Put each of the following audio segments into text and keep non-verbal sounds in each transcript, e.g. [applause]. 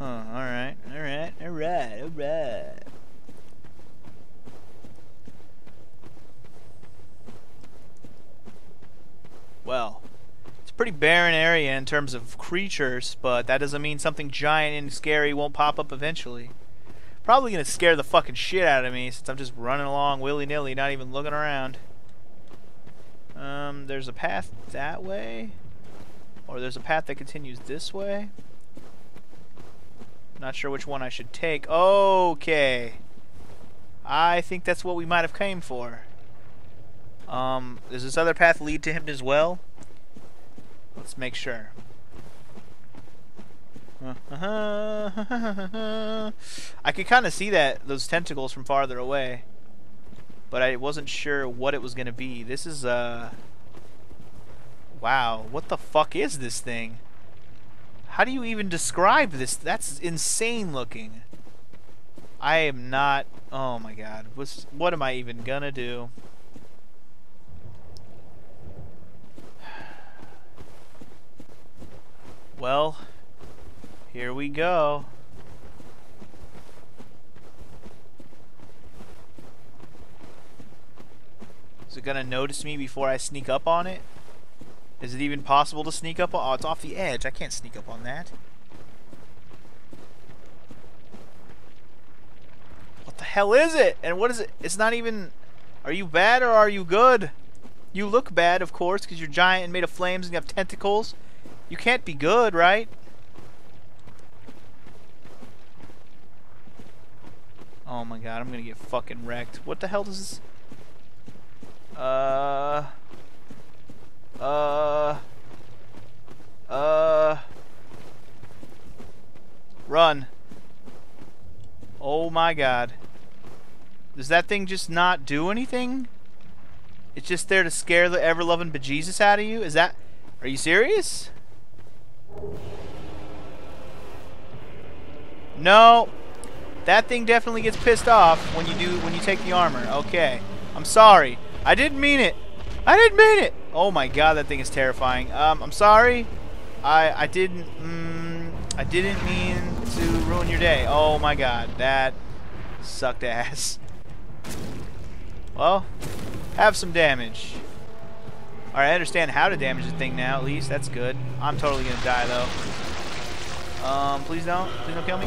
Huh, alright, alright, alright, alright. Well, it's a pretty barren area in terms of creatures, but that doesn't mean something giant and scary won't pop up eventually. Probably gonna scare the fucking shit out of me since I'm just running along willy-nilly, not even looking around. Um, there's a path that way. Or there's a path that continues this way. Not sure which one I should take. Okay. I think that's what we might have came for. Um, does this other path lead to him as well? Let's make sure. [laughs] I could kind of see that those tentacles from farther away, but I wasn't sure what it was going to be. This is uh Wow, what the fuck is this thing? How do you even describe this? That's insane looking. I am not... Oh my god. What's, what am I even gonna do? Well, here we go. Is it gonna notice me before I sneak up on it? Is it even possible to sneak up? Oh, it's off the edge. I can't sneak up on that. What the hell is it? And what is it? It's not even... Are you bad or are you good? You look bad, of course, because you're giant and made of flames and you have tentacles. You can't be good, right? Oh my god, I'm gonna get fucking wrecked. What the hell does this... Uh... Uh... Uh... Run. Oh my god. Does that thing just not do anything? It's just there to scare the ever-loving bejesus out of you? Is that... Are you serious? No. That thing definitely gets pissed off when you do when you take the armor. Okay. I'm sorry. I didn't mean it. I didn't mean it. Oh my god, that thing is terrifying. Um, I'm sorry. I I didn't mm, I didn't mean to ruin your day. Oh my god, that sucked ass. [laughs] Well, have some damage. Alright, I understand how to damage the thing now, at least. That's good. I'm totally gonna die, though. Um, please don't. Please don't kill me.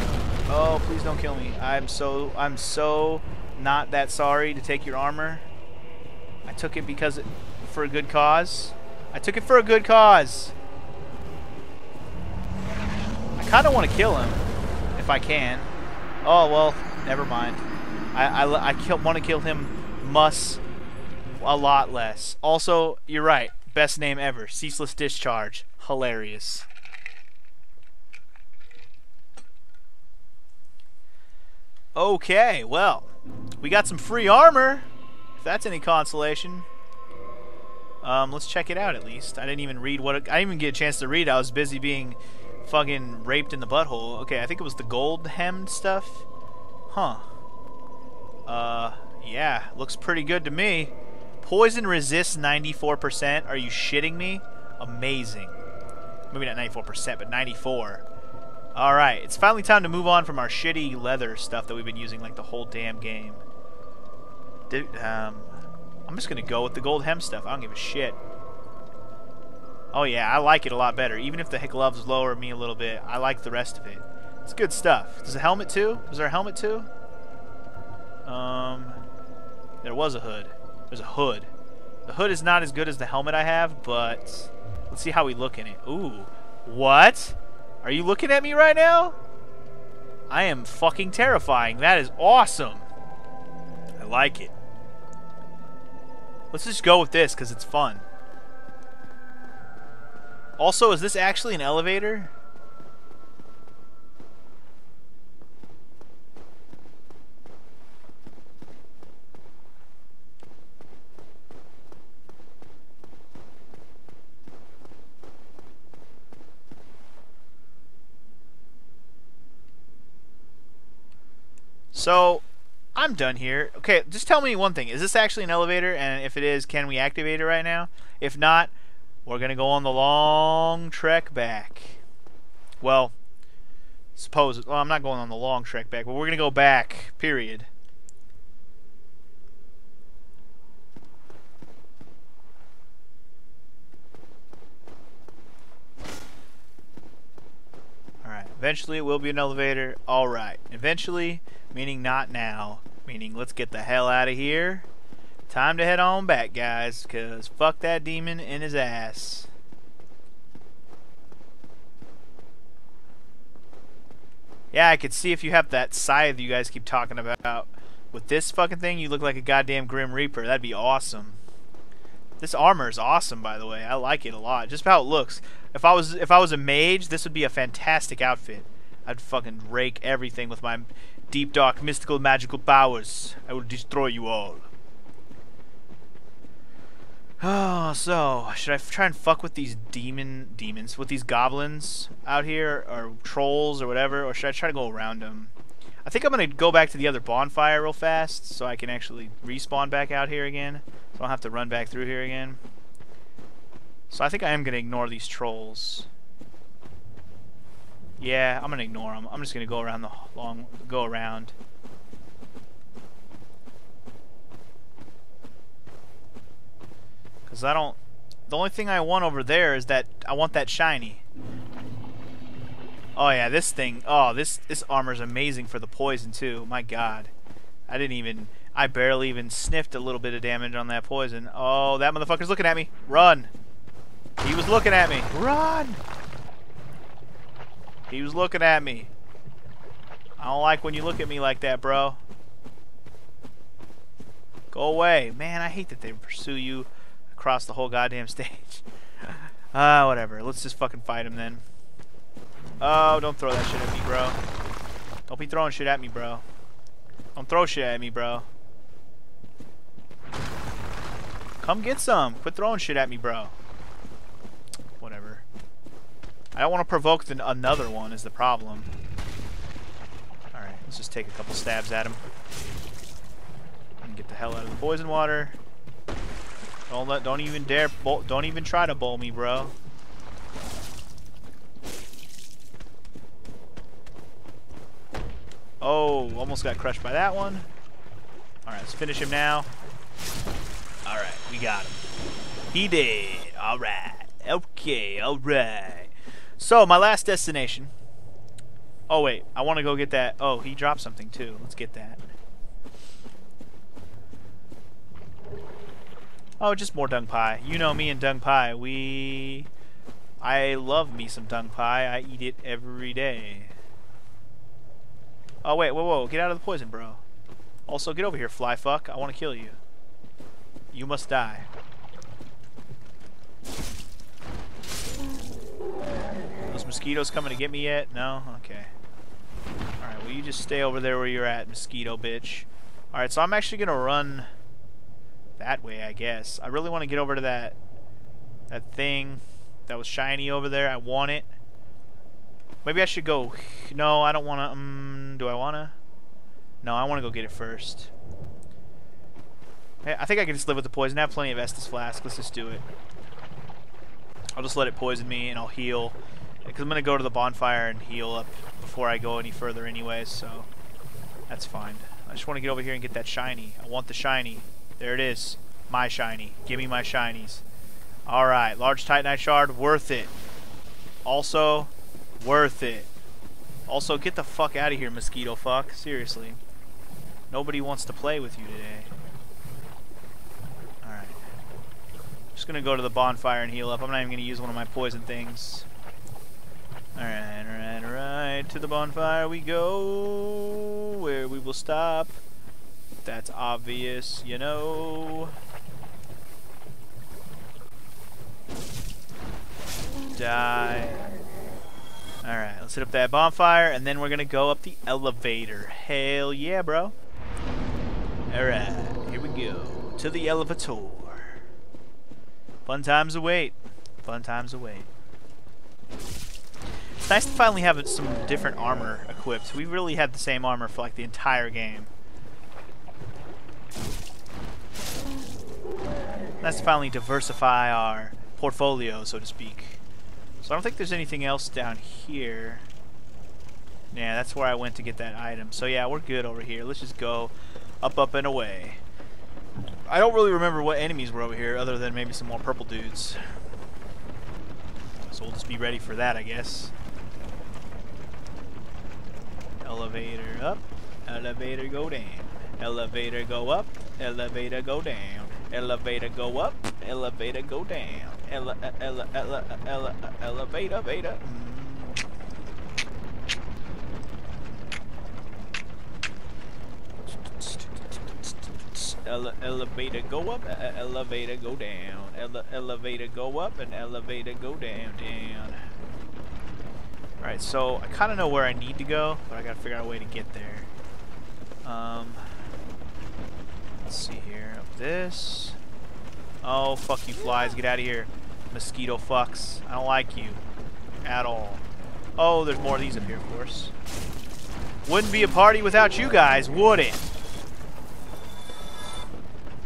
Oh, please don't kill me. I'm so, I'm so not that sorry to take your armor. I took it because it, for a good cause. I took it for a good cause. I kind of want to kill him, if I can. Oh, well, never mind. I, I, I want to kill him must a lot less. Also, you're right. Best name ever. Ceaseless Discharge. Hilarious. Okay, well, we got some free armor, if that's any consolation. Um, let's check it out at least. I didn't even read what it, I didn't even get a chance to read. I was busy being fucking raped in the butthole. Okay, I think it was the gold hemmed stuff. Huh. Uh, yeah, looks pretty good to me. Poison resists 94%. Are you shitting me? Amazing. Maybe not 94%, but 94. Alright, it's finally time to move on from our shitty leather stuff that we've been using like the whole damn game. Dude, um, I'm just gonna go with the gold hem stuff. I don't give a shit. Oh yeah, I like it a lot better. Even if the gloves lower me a little bit, I like the rest of it. It's good stuff. Does a helmet too? Was there a helmet too? Um, there was a hood. There's a hood. The hood is not as good as the helmet I have, but let's see how we look in it. Ooh. What? Are you looking at me right now? I am fucking terrifying. That is awesome. I like it. Let's just go with this because it's fun. Also, is this actually an elevator? So, I'm done here. Okay, just tell me one thing. Is this actually an elevator? And if it is, can we activate it right now? If not, we're going to go on the long trek back. Well, Suppose. Well, I'm not going on the long trek back, but we're gonna go back. Period. Alright, eventually it will be an elevator. Alright, eventually, meaning not now. Meaning let's get the hell out of here. Time to head on back, guys, because fuck that demon in his ass. Yeah, I could see if you have that scythe you guys keep talking about. With this fucking thing, you look like a goddamn Grim Reaper. That'd be awesome. This armor is awesome, by the way. I like it a lot. Just how it looks. If I was if I was a mage, this would be a fantastic outfit. I'd fucking rake everything with my deep, dark, mystical, magical powers. I will destroy you all. Oh, so should I try and fuck with these demon demons, with these goblins out here, or trolls, or whatever, or should I try to go around them? I think I'm gonna go back to the other bonfire real fast, so I can actually respawn back out here again. So I don't have to run back through here again. So I think I am gonna ignore these trolls. Yeah, I'm gonna ignore them. I'm just gonna go around the long, go around. Because I don't... The only thing I want over there is that... I want that shiny. Oh yeah, this thing... Oh, this, this armor is amazing for the poison too. My god. I didn't even... I barely even sniffed a little bit of damage on that poison. Oh, that motherfucker's looking at me. Run. He was looking at me. Run! He was looking at me. I don't like when you look at me like that, bro. Go away. Man, I hate that they pursue you across the whole goddamn stage. [laughs] Ah, uh, whatever. Let's just fucking fight him then. Oh, don't throw that shit at me, bro. Don't be throwing shit at me, bro. Don't throw shit at me, bro. Come get some. Quit throwing shit at me, bro. I don't want to provoke the, another one is the problem. Alright, let's just take a couple stabs at him. And get the hell out of the poison water. Don't let, don't even dare, don't even try to bowl me, bro. Oh, almost got crushed by that one. Alright, let's finish him now. Alright, we got him. He did. Alright. Okay, alright. So, my last destination. Oh, wait. I want to go get that. Oh, he dropped something, too. Let's get that. Oh, just more dung pie. You know me and dung pie. We... I love me some dung pie. I eat it every day. Oh, wait. Whoa, whoa. Get out of the poison, bro. Also, get over here, fly fuck. I want to kill you. You must die. Mosquitoes coming to get me yet? No? Okay. Alright, well you just stay over there where you're at, mosquito bitch. Alright, so I'm actually to run that way, I guess. I really want to get over to that that thing that was shiny over there. I want it. Maybe I should go... No, I don't want to... Um, do I want to? No, I want to go get it first. I think I can just live with the poison. I have plenty of Estus Flask. Let's just do it. I'll just let it poison me and I'll heal. Because I'm going to go to the bonfire and heal up before I go any further anyways, so that's fine. I just want to get over here and get that shiny. I want the shiny. There it is. My shiny. Give me my shinies. Alright, large Titanite shard, worth it. Also, worth it. Also, get the fuck out of here, mosquito fuck. Seriously. Nobody wants to play with you today. Alright. Just gonna go to the bonfire and heal up. I'm not even gonna use one of my poison things. Alright, alright, alright. To the bonfire we go, where we will stop. That's obvious, you know. Die. Alright, let's hit up that bonfire, and then we're gonna go up the elevator. Hell yeah, bro. Alright, here we go. To the elevator. Fun times await. Fun times await. It's nice to finally have some different armor equipped. We really had the same armor for like the entire game. Nice to finally diversify our portfolio, so to speak. So I don't think there's anything else down here. Yeah, that's where I went to get that item. So yeah, we're good over here. Let's just go up, up, and away. I don't really remember what enemies were over here, other than maybe some more purple dudes. So we'll just be ready for that, I guess. Elevator up, elevator go down. Elevator go up, elevator go down. Elevator go up, elevator go down. Ele ele ele ele elevator, beta. Ele elevator go up, elevator go down. Ele elevator go up, and elevator go down, down. Alright, so I kind of know where I need to go, but I gotta figure out a way to get there. Um, let's see here. Up this. Oh, fuck you flies. Get out of here. Mosquito fucks. I don't like you. At all. Oh, there's more of these up here, of course. Wouldn't be a party without you guys, would it?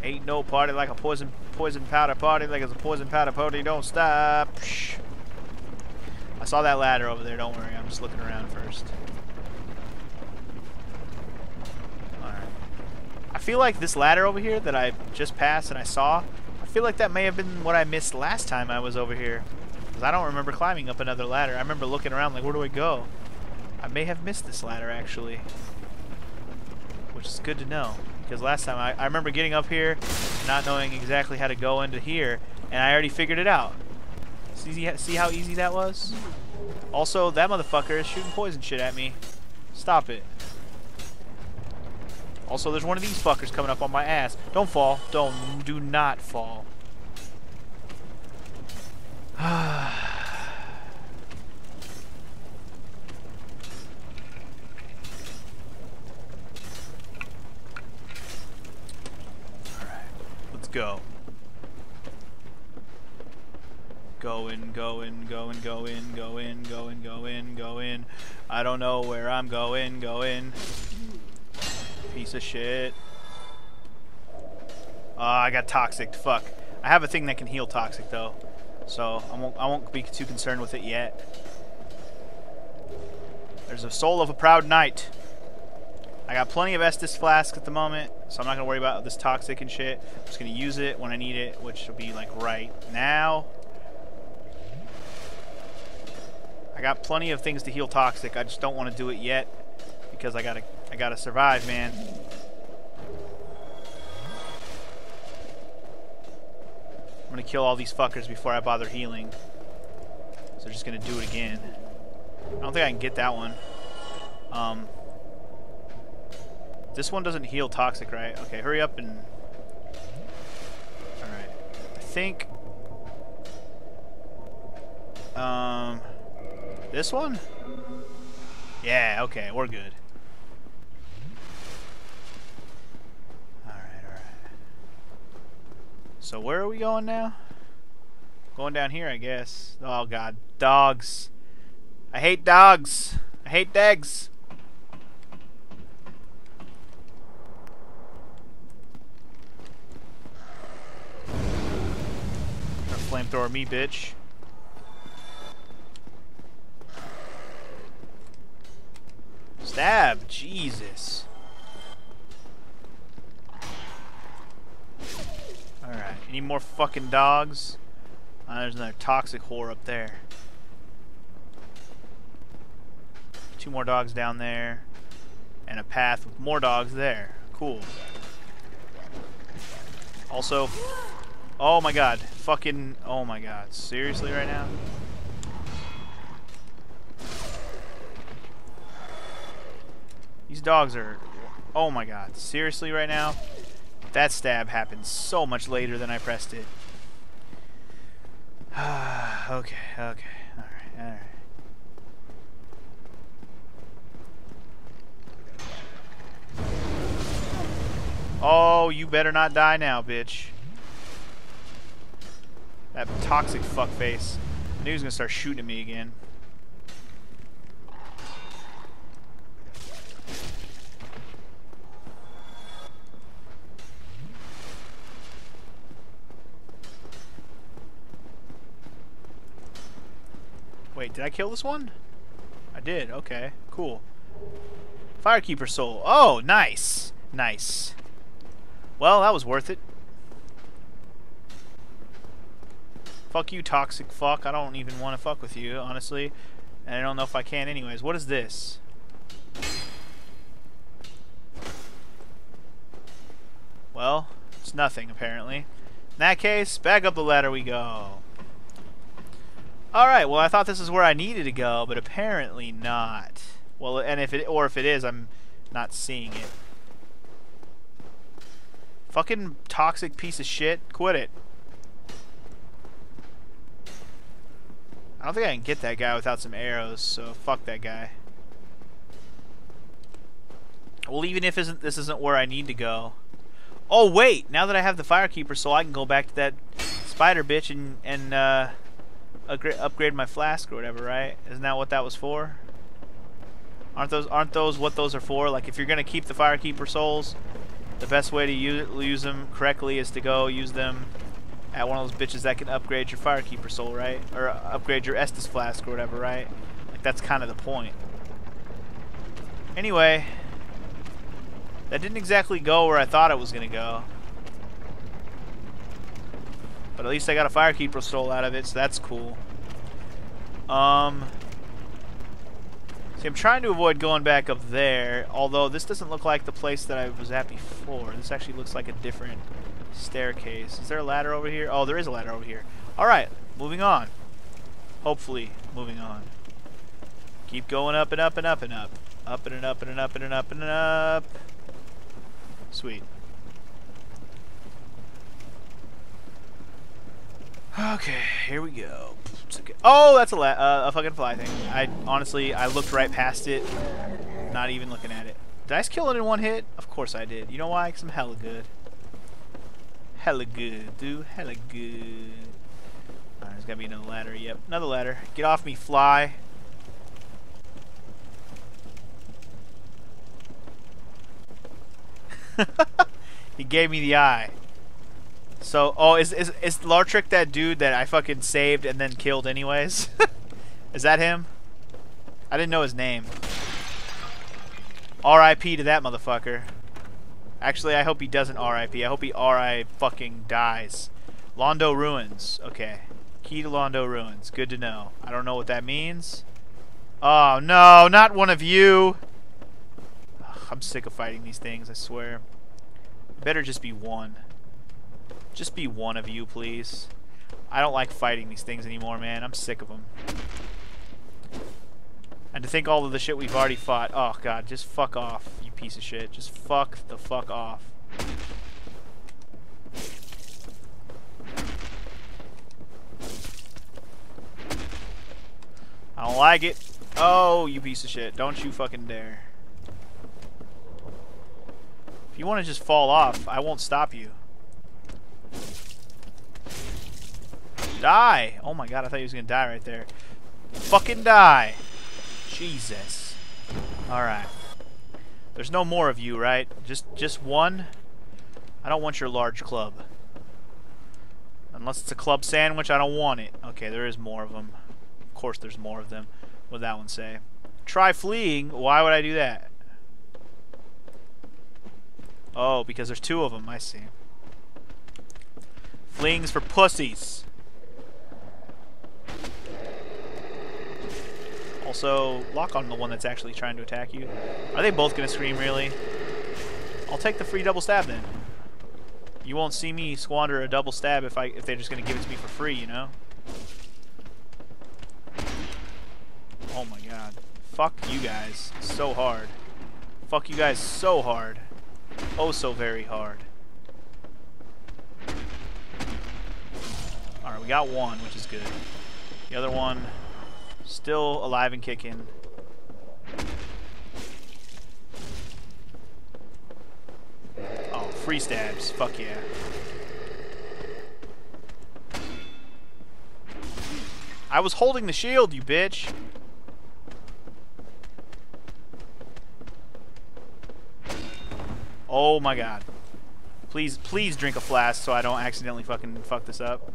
Ain't no party like a poison poison powder party, like it's a poison powder party, don't stop. Saw that ladder over there, don't worry, I'm just looking around first. Alright. I feel like this ladder over here that I just passed and I saw, I feel like that may have been what I missed last time I was over here. Because I don't remember climbing up another ladder. I remember looking around like, where do I go? I may have missed this ladder, actually. Which is good to know. Because last time, I, I remember getting up here, not knowing exactly how to go into here, and I already figured it out. See, see how easy that was? Also, that motherfucker is shooting poison shit at me. Stop it. Also, there's one of these fuckers coming up on my ass. Don't fall. Don't. Do not fall. [sighs] Alright. Let's go. Go in, go in, go in, go in, go in, go in, go in, go in. I don't know where I'm going, go in. Piece of shit. Oh, I got toxic. Fuck. I have a thing that can heal toxic though, so I won't. I won't be too concerned with it yet. There's a soul of a proud knight. I got plenty of Estus Flask at the moment, so I'm not to worry about this toxic and shit. I'm just to use it when I need it, which will be like right now. I got plenty of things to heal toxic. I just don't want to do it yet because I gotta I gotta survive, man. I'm gonna kill all these fuckers before I bother healing. So I'm just gonna do it again. I don't think I can get that one. Um, this one doesn't heal toxic, right? Okay, hurry up and... Alright. I think... Um... This one? Yeah, okay, we're good. Alright, alright. So where are we going now? Going down here, I guess. Oh god, dogs. I hate dogs. I hate dogs. flamethrower me, bitch. Stab! Jesus. Alright, any more fucking dogs? Oh, there's another toxic whore up there. Two more dogs down there. And a path with more dogs there. Cool. Also, Oh my god. Fucking, oh my god. Seriously right now? These dogs are, oh my god. Seriously right now? That stab happened so much later than I pressed it. [sighs] okay, okay. Alright, alright. Oh, you better not die now, bitch. That toxic fuckface. I knew he was gonna start shooting at me again. Wait, did I kill this one? I did, okay, cool. Firekeeper soul. Oh, nice. Nice. Well, that was worth it. Fuck you, toxic fuck. I don't even want to fuck with you, honestly. And I don't know if I can anyways. What is this? Well, it's nothing, apparently. In that case, back up the ladder we go. Alright, well I thought this is where I needed to go, but apparently not. Well, and if it, or if it is, I'm not seeing it. Fucking toxic piece of shit. Quit it. I don't think I can get that guy without some arrows, so fuck that guy. Well, even if isn't this isn't where I need to go. Oh, wait! Now that I have the Firekeeper so I can go back to that spider bitch and, and uh, upgrade my flask or whatever, right? Isn't that what that was for? Aren't those aren't those what those are for? Like if you're gonna keep the Firekeeper souls, the best way to use use them correctly is to go use them at one of those bitches that can upgrade your Firekeeper soul, right? Or upgrade your Estus flask or whatever, right? Like that's kind of the point. Anyway, that didn't exactly go where I thought it was gonna go. But at least I got a Firekeeper soul out of it, so that's cool. Um, see, I'm trying to avoid going back up there, although this doesn't look like the place that I was at before. This actually looks like a different staircase. Is there a ladder over here? Oh, there is a ladder over here. Alright, moving on. Hopefully, moving on. Keep going up and up and up and up. Up and up and up and up and up. Sweet. Okay, here we go. Oh, that's a, uh, a fucking fly thing. I honestly, I looked right past it, not even looking at it. Did I kill it in one hit? Of course I did. You know why? Because I'm hella good. Hella good, dude. Hella good. Right, there's gotta be another ladder. Yep, another ladder. Get off me, fly. [laughs] he gave me the eye. So, oh, is is is Lautrec that dude that I fucking saved and then killed anyways? [laughs] is that him? I didn't know his name. R.I.P. to that motherfucker. Actually, I hope he doesn't R.I.P. I hope he R.I. fucking dies. Londo Ruins. Okay. Key to Londo Ruins. Good to know. I don't know what that means. Oh, no, not one of you. Ugh, I'm sick of fighting these things, I swear. Better just be one. Just be one of you, please. I don't like fighting these things anymore, man. I'm sick of them. And to think all of the shit we've already fought. Oh, God. Just fuck off, you piece of shit. Just fuck the fuck off. I don't like it. Oh, you piece of shit. Don't you fucking dare. If you want to just fall off, I won't stop you. Die! Oh my god, I thought he was gonna die right there. Fucking die! Jesus. Alright. There's no more of you, right? Just just one? I don't want your large club. Unless it's a club sandwich, I don't want it. Okay, there is more of them. Of course there's more of them. What did that one say? Try fleeing? Why would I do that? Oh, because there's two of them. I see. Fleeing's for pussies. Also, lock on the one that's actually trying to attack you. Are they both going to scream, really? I'll take the free double stab then. You won't see me squander a double stab if I if they're just going to give it to me for free, you know? Oh my god. Fuck you guys so hard. Fuck you guys so hard. Oh so very hard. Alright, we got one, which is good. The other one, still alive and kicking. Oh, free stabs. Fuck yeah. I was holding the shield, you bitch. Oh my god. Please, please drink a flask so I don't accidentally fucking fuck this up.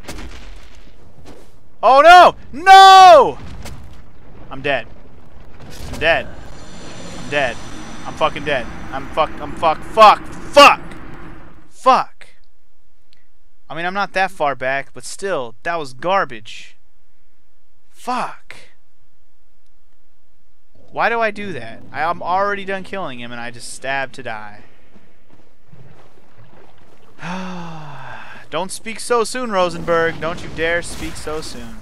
Oh no! No! I'm dead. I'm dead. I'm dead. I'm fucking dead. I'm fuck. I'm fuck. Fuck. Fuck. Fuck. I mean, I'm not that far back, but still, that was garbage. Fuck. Why do I do that? I, am already done killing him, and I just stab to die. [sighs] Don't speak so soon, Rosenberg. Don't you dare speak so soon.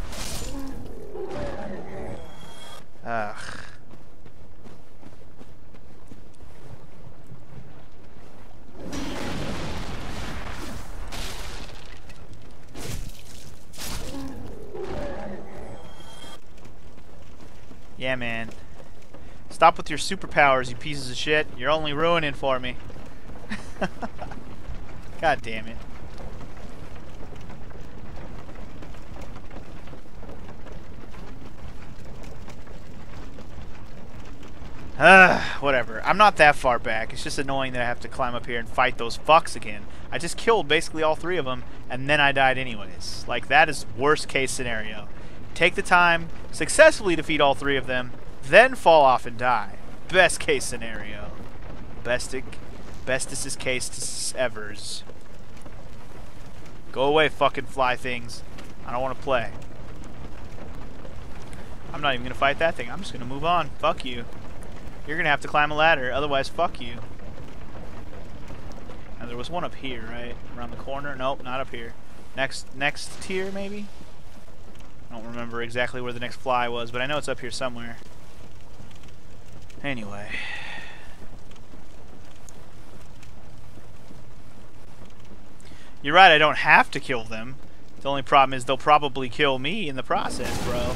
Ugh. Yeah, man. Stop with your superpowers, you pieces of shit. You're only ruining for me. [laughs] God damn it. Ugh, whatever. I'm not that far back. It's just annoying that I have to climb up here and fight those fucks again. I just killed basically all three of them, and then I died anyways. Like, that is worst case scenario. Take the time, successfully defeat all three of them, then fall off and die. Best case scenario. Bestic, bestest case evers. Go away, fucking fly things. I don't want to play. I'm not even going to fight that thing. I'm just going to move on. Fuck you. You're to have to climb a ladder. Otherwise, fuck you. Now, there was one up here, right? Around the corner? Nope, not up here. Next, next tier, maybe? I don't remember exactly where the next fly was, but I know it's up here somewhere. Anyway. You're right, I don't have to kill them. The only problem is they'll probably kill me in the process, bro.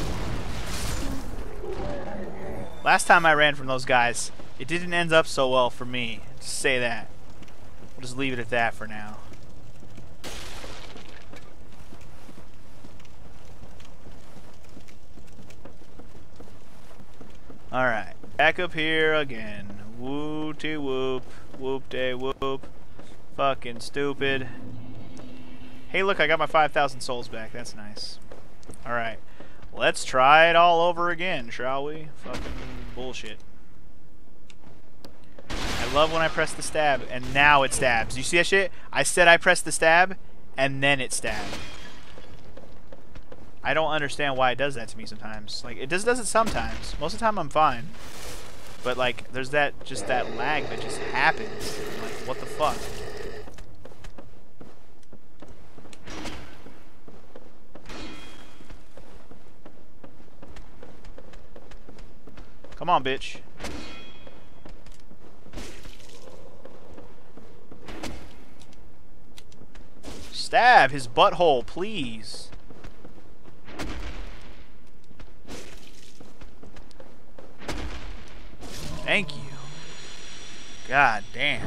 Last time I ran from those guys, it didn't end up so well for me. Just say that. We'll just leave it at that for now. Alright. Back up here again. Woo-tee whoop. Whoop-day whoop. Fucking stupid. Hey, look, I got my 5,000 souls back. That's nice. Alright. Let's try it all over again, shall we? Fucking bullshit. I love when I press the stab, and now it stabs. You see that shit? I said I pressed the stab, and then it stabbed. I don't understand why it does that to me sometimes. Like, it just does it sometimes. Most of the time I'm fine. But, like, there's that, just that lag that just happens. like, what the fuck? Come on, bitch. Stab his butthole, please. Thank you. God damn.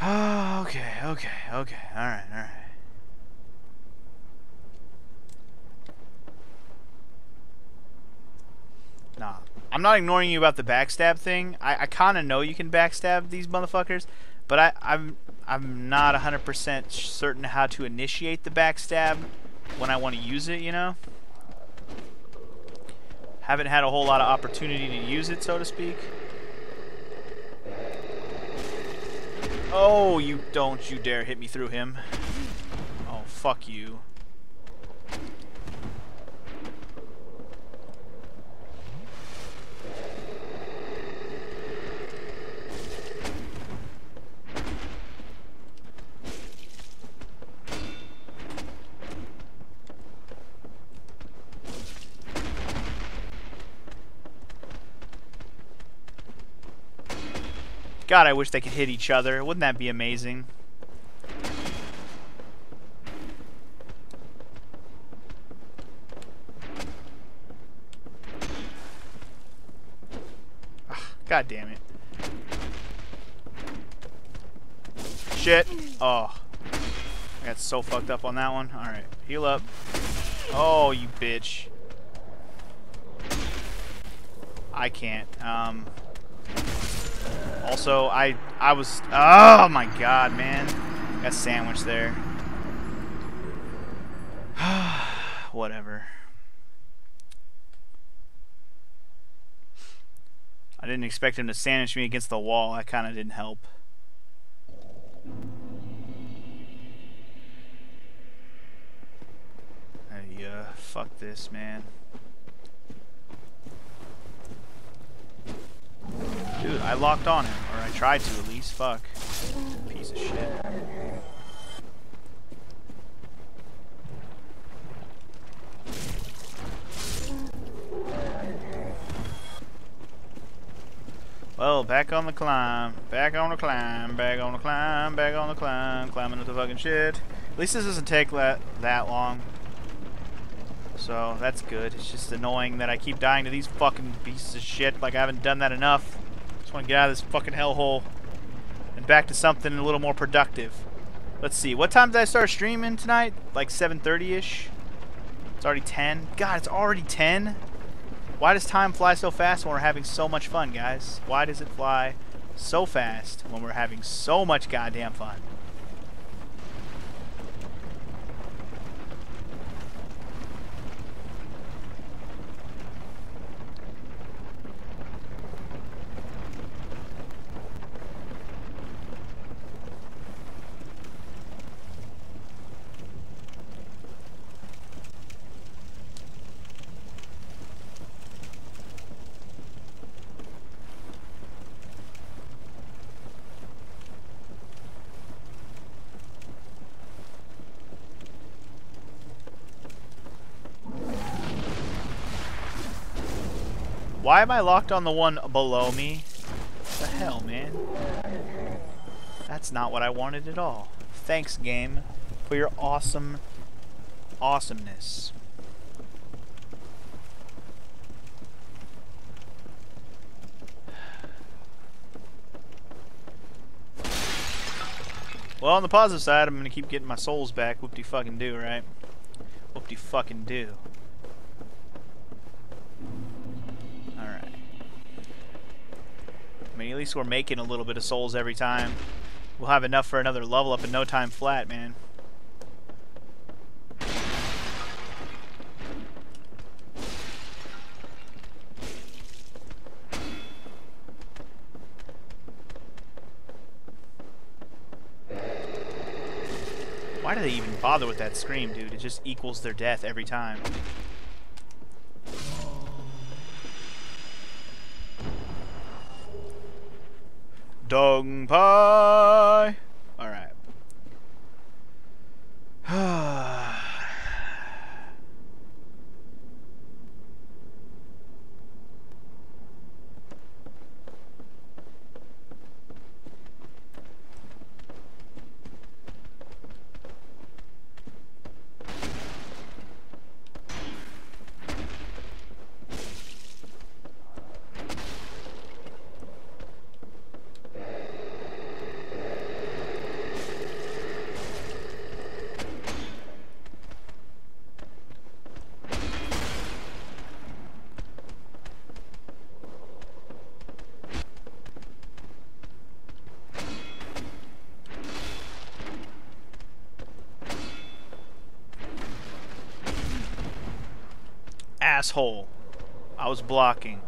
[sighs] okay, okay, okay. Alright, alright. Nah. I'm not ignoring you about the backstab thing. I, I kind of know you can backstab these motherfuckers, but I, I'm I'm not 100% certain how to initiate the backstab when I want to use it, you know? haven't had a whole lot of opportunity to use it, so to speak. Oh, you don't you dare hit me through him. Oh, fuck you. God, I wish they could hit each other. Wouldn't that be amazing? God damn it. Shit. Oh. I got so fucked up on that one. Alright. Heal up. Oh, you bitch. I can't. Um... Also, I I was oh my god, man, got sandwiched there. [sighs] Whatever. I didn't expect him to sandwich me against the wall. That kind of didn't help. Hey, uh, fuck this, man. Dude, I locked on him. Or I tried to, at least. Fuck. Piece of shit. Well, back on the climb, back on the climb, back on the climb, back on the climb, climbing up the fucking shit. At least this doesn't take that, that long. So, that's good. It's just annoying that I keep dying to these fucking pieces of shit like I haven't done that enough. Just want to get out of this fucking hellhole and back to something a little more productive. Let's see, what time did I start streaming tonight? Like 7.30ish? It's already 10? God, it's already 10? Why does time fly so fast when we're having so much fun, guys? Why does it fly so fast when we're having so much goddamn fun? Why am I locked on the one below me? What the hell, man? That's not what I wanted at all. Thanks, game, for your awesome awesomeness. Well, on the positive side, I'm to keep getting my souls back. Whoop-de-fucking do, right? Whoop-de-fucking at least we're making a little bit of souls every time. We'll have enough for another level up in no time flat, man. Why do they even bother with that scream, dude? It just equals their death every time. Dong pie. All right. Asshole. I was blocking.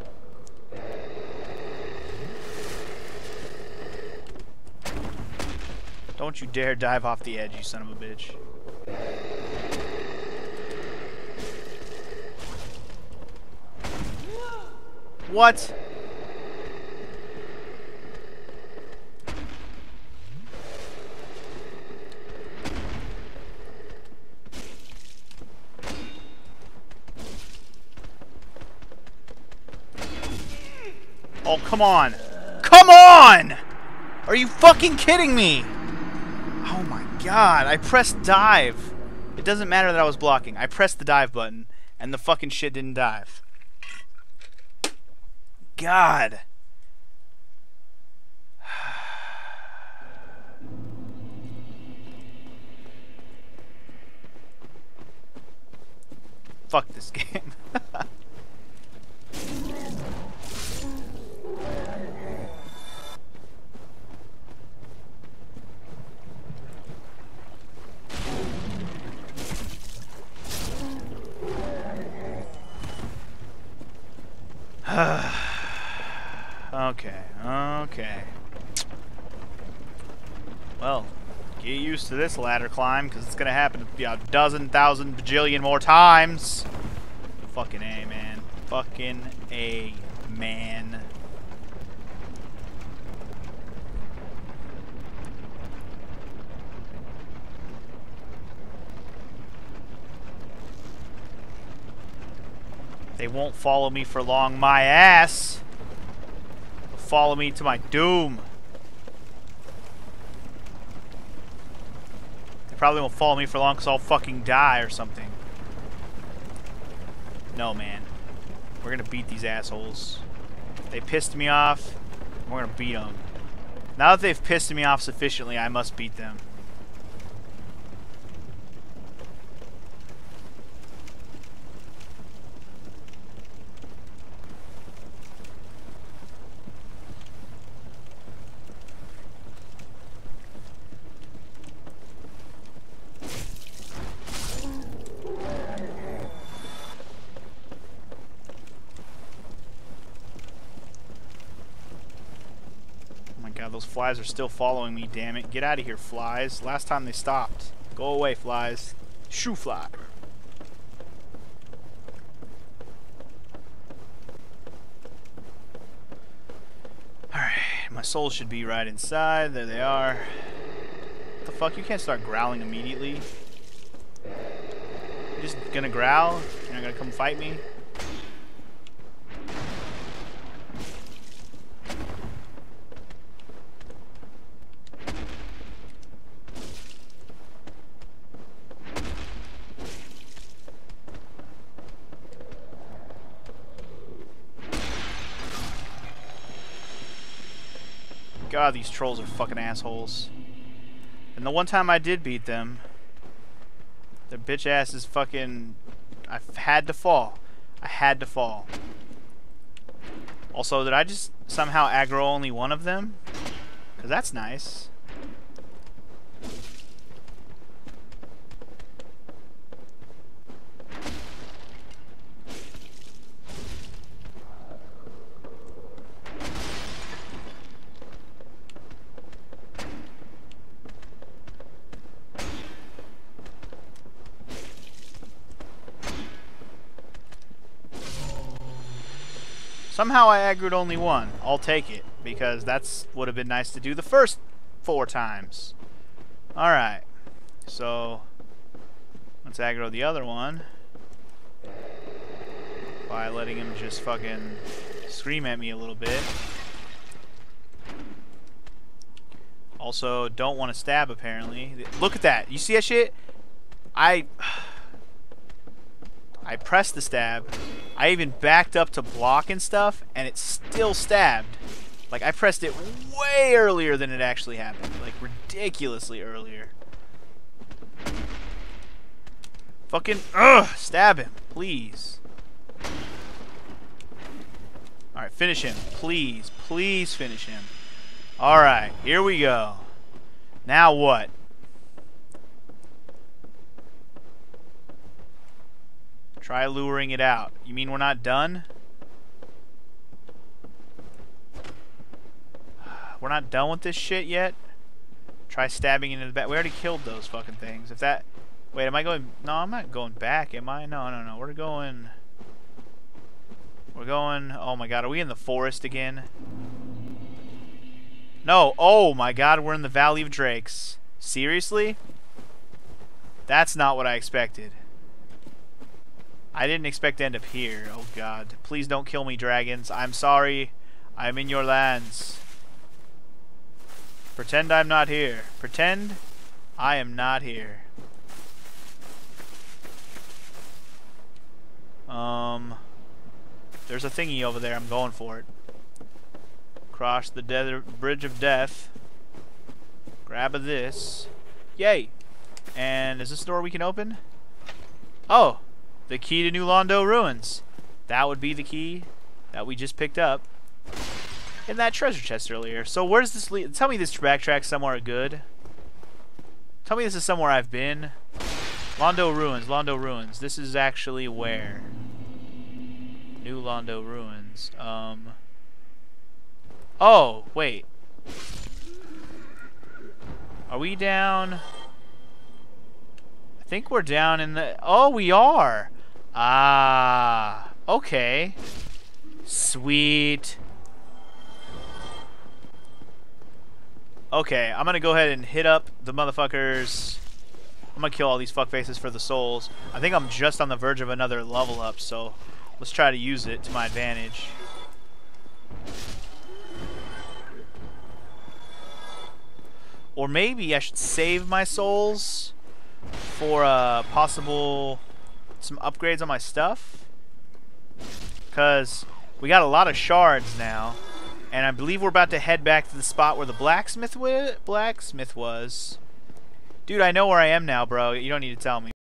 Don't you dare dive off the edge, you son of a bitch. What? Oh, come on. Come on! Are you fucking kidding me? Oh my god, I pressed dive. It doesn't matter that I was blocking. I pressed the dive button, and the fucking shit didn't dive. God. [sighs] Fuck this [laughs] game. To this ladder climb, because it's going to happen a dozen, thousand, bajillion more times. Fucking A, man. Fucking A, man. They won't follow me for long, my ass. They'll follow me to my doom. They probably won't follow me for long because I'll fucking die or something. No, man. We're gonna beat these assholes. They pissed me off. We're gonna beat them. Now that they've pissed me off sufficiently, I must beat them. Those flies are still following me, damn it. Get out of here, flies. Last time they stopped. Go away, flies. Shoo fly. Alright, my souls should be right inside. There they are. What the fuck? You can't start growling immediately. You're just gonna growl? You're not gonna come fight me? God, these trolls are fucking assholes. And the one time I did beat them, their bitch ass is fucking... I had to fall. I had to fall. Also, did I just somehow aggro only one of them? Because that's nice. Somehow I aggroed only one. I'll take it, because that's would have been nice to do the first four times. Alright. So, let's aggro the other one. By letting him just fucking scream at me a little bit. Also, don't want to stab, apparently. Look at that. You see that shit? I... [sighs] I pressed the stab. I even backed up to block and stuff, and it still stabbed. Like, I pressed it way earlier than it actually happened. Like, ridiculously earlier. Fucking, ugh, stab him, please. Alright, finish him. Please, please finish him. Alright, here we go. Now what? Try luring it out. You mean we're not done? [sighs] We're not done with this shit yet? Try stabbing into the back. We already killed those fucking things. If that... Wait, am I going... No, I'm not going back, am I? No, no, no. We're going... We're going... Oh my god, are we in the forest again? No. Oh my god, we're in the Valley of Drakes. Seriously? That's not what I expected. I didn't expect to end up here. Oh god. Please don't kill me, dragons. I'm sorry. I'm in your lands. Pretend I'm not here. Pretend I am not here. Um, there's a thingy over there. I'm going for it. Cross the bridge of death. Grab this. Yay! And is this door we can open? Oh, the key to New Londo Ruins. That would be the key that we just picked up in that treasure chest earlier. So where does this lead? Tell me this backtrack somewhere good. Tell me this is somewhere I've been. Londo Ruins, Londo Ruins. This is actually where? New Londo Ruins. Um, Oh, wait. Are we down? I think we're down in the... Oh, we are! Ah, okay. Sweet. Okay, I'm gonna go ahead and hit up the motherfuckers. I'm gonna kill all these fuckfaces for the souls. I think I'm just on the verge of another level up, so let's try to use it to my advantage. Or maybe I should save my souls for a possible some upgrades on my stuff. Because we got a lot of shards now. And I believe we're about to head back to the spot where the blacksmith, blacksmith was. Dude, I know where I am now, bro. You don't need to tell me.